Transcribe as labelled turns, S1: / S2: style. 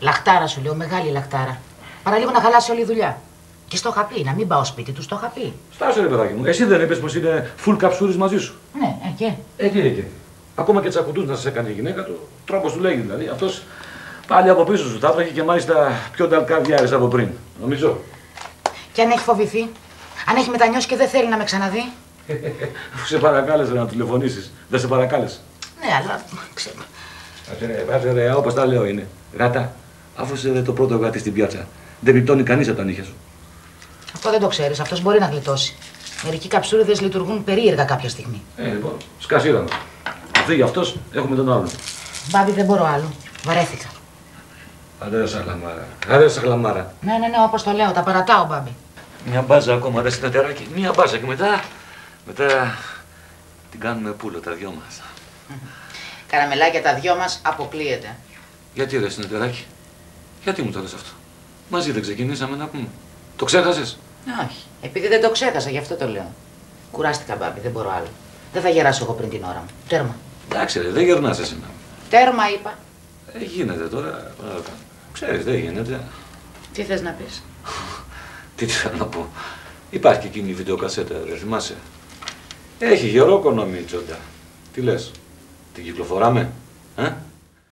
S1: Λαχτάρα σου λέω, μεγάλη λαχτάρα. Παρά λίγο να χαλάσει όλη η δουλειά. Και στο είχα πει, να μην πάω σπίτι του, το είχα πει.
S2: Στάσου ρε παιδάκι μου. Εσύ δεν είπες πως είναι full καψούρη μαζί σου.
S1: Ναι, ε, και.
S2: Ε, τι έγινε. Ακόμα και τσακουτού να σε έκανε η γυναίκα του. Τρόπος του λέγει δηλαδή. Αυτός πάλι από πίσω σου. Θα έτρωγε και μάλιστα πιο νταλκάδιάρε από πριν. Νομίζω.
S1: Και αν έχει φοβηθεί, αν έχει μετανιώσει και δεν θέλει να με ξαναδεί.
S2: Αφού σε παρακάλεσε να τηλεφωνήσεις. Δεν σε παρακάλεσε.
S1: Ναι, αλλά ξέρω.
S2: Βάζε ρε, βάζε ρε, όπως τα λέω είναι. Γάτα, αφού είσαι το πρώτο γάτι στην πιάτσα. Δεν γλιτώνει κανείς από τα νύχια σου.
S1: Αυτό δεν το ξέρεις. Αυτός μπορεί να γλιτώσει. Μερικοί καψούριδες λειτουργούν περίεργα κάποια στιγμή.
S2: Ε, λοιπόν, σκασίρα μου. Αυτή για αυτός έχουμε τον άλλον.
S1: Μπάμπη, δεν μπορώ άλλο. Βαρέθηκα.
S2: Άντε ρε σαχλαμάρα. Άντε ρε σαχλαμάρα.
S1: Ναι, ναι, ναι, όπως το λέω, τα παρατάω, Μπάμπη.
S2: Μια μπάζα ακόμα ρε συνεταιράκι. Μια μπάζα και μετά. Μετά την κάνουμε πουλο τα δυο μας.
S1: Καραμελάκια τα δυο μας αποκλείεται.
S2: Γιατί ρε συνεταιράκι. Γιατί μου το λες αυτό; Μαζί δεν ξεκινήσαμε να πούμε. Το ξέχασες;
S1: Όχι. Επειδή δεν το ξέχασα, γι' αυτό το λέω. Κουράστηκα, Μπάμπη, δεν μπορώ άλλο. Δεν θα γεράσω εγώ πριν την ώρα μου. Τέρμα.
S2: Εντάξει ρε, δεν γερνάς εσύ να.
S1: Τέρμα είπα.
S2: Ε, γίνεται τώρα. τι να το κάνω. Ξέρεις, δεν γίνεται.
S1: Τι θες να πεις;
S2: Τι θέλω να πω. Υπάρχει και εκείνη η βιντεοκασέτα, ρε, θυμάσαι; Έχει γερό κονομί, Τζόντα. Τι λες, την κυκλοφοράμε, ε;